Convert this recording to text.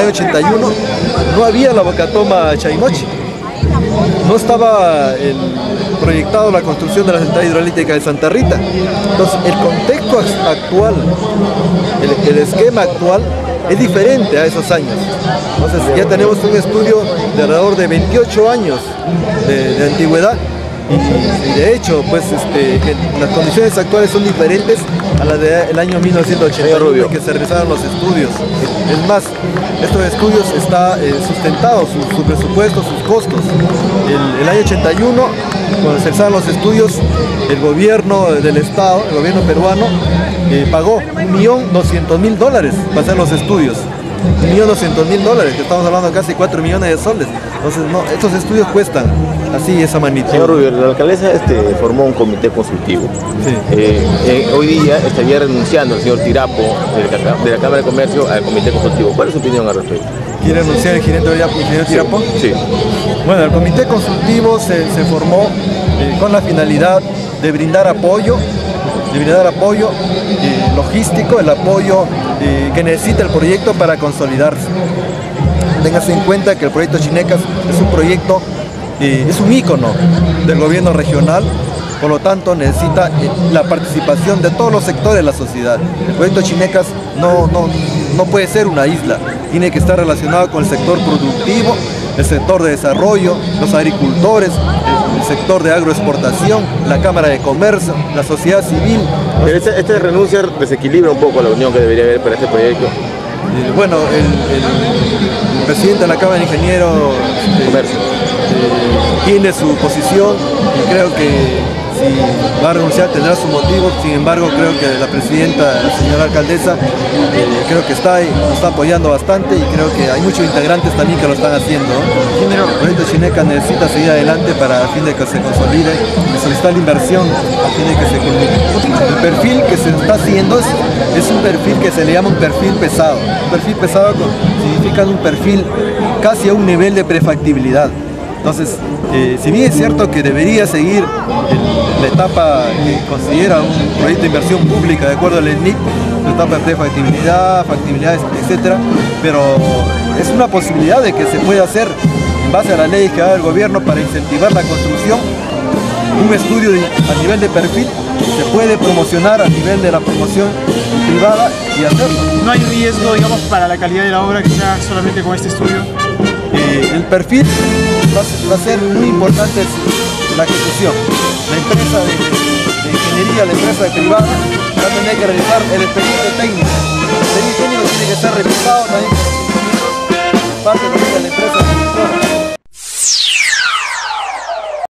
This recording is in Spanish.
el año 81 no había la Bocatoma Chaimochi. No estaba proyectado la construcción de la central hidroeléctrica de Santa Rita. Entonces, el contexto actual, el, esquema actual es diferente a esos años. Entonces, ya tenemos un estudio de alrededor de 28 años de antigüedad de hecho, pues este, las condiciones actuales son diferentes a las del año 1981 que se realizaron los estudios. Es más, estos estudios están eh, sustentados, su, presupuesto, sus costos. El, el año 81, cuando se realizaron los estudios, el gobierno del Estado, el gobierno peruano, eh, pagó 1.200.000 dólares para hacer los estudios. 1.200.000 dólares, que estamos hablando de casi 4 millones de soles. Entonces, no, estos estudios cuestan así esa magnitud. Señor Rubio, la alcaldesa este, formó un comité consultivo. Eh, eh, hoy día estaría renunciando el señor Tirapo de la, Cámara de Comercio al comité consultivo. ¿Cuál es su opinión al respecto? ¿Quiere renunciar el gerente de Tirapo? Sí. Bueno, el comité consultivo se, formó eh, con la finalidad de brindar apoyo de brindar apoyo logístico, el apoyo que necesita el proyecto para consolidarse. Téngase en cuenta que el proyecto Chinecas es un proyecto, es un ícono del gobierno regional, por lo tanto necesita eh, la participación de todos los sectores de la sociedad. El proyecto Chinecas no, no, no puede ser una isla, tiene que estar relacionado con el sector productivo, el sector de desarrollo, los agricultores, el, sector de agroexportación, la Cámara de Comercio, la sociedad civil. Pero esta, esta renuncia desequilibra un poco la unión que debería haber para este proyecto. Eh, bueno, el, presidente de la Cámara de Ingenieros eh, tiene su posición y creo que si va a renunciar tendrá su motivo, sin embargo creo que la presidenta, la señora alcaldesa, eh, creo que está, está apoyando bastante y creo que hay muchos integrantes también que lo están haciendo. El proyecto Chineca necesita seguir adelante para a fin de que se consolide solicitar la inversión a fin de que se culmine. El perfil que se está haciendo es, un perfil que se le llama un perfil pesado. Un perfil pesado significa un perfil casi a un nivel de prefactibilidad. Entonces, eh, si bien es cierto que debería seguir la etapa que considera un proyecto de inversión pública de acuerdo al ENIC, la etapa de factibilidad, factibilidad, etc., pero es una posibilidad de que se pueda hacer en base a la ley que da el gobierno para incentivar la construcción, un estudio a nivel de perfil se puede promocionar a nivel de la promoción privada y hacerlo. ¿No hay riesgo, digamos, para la calidad de la obra que sea solamente con este estudio? Eh, el perfil va, a ser muy importante la ejecución. La empresa de, ingeniería, la empresa de privada, va a tener que realizar el expediente técnico. El expediente tiene que ser revisado también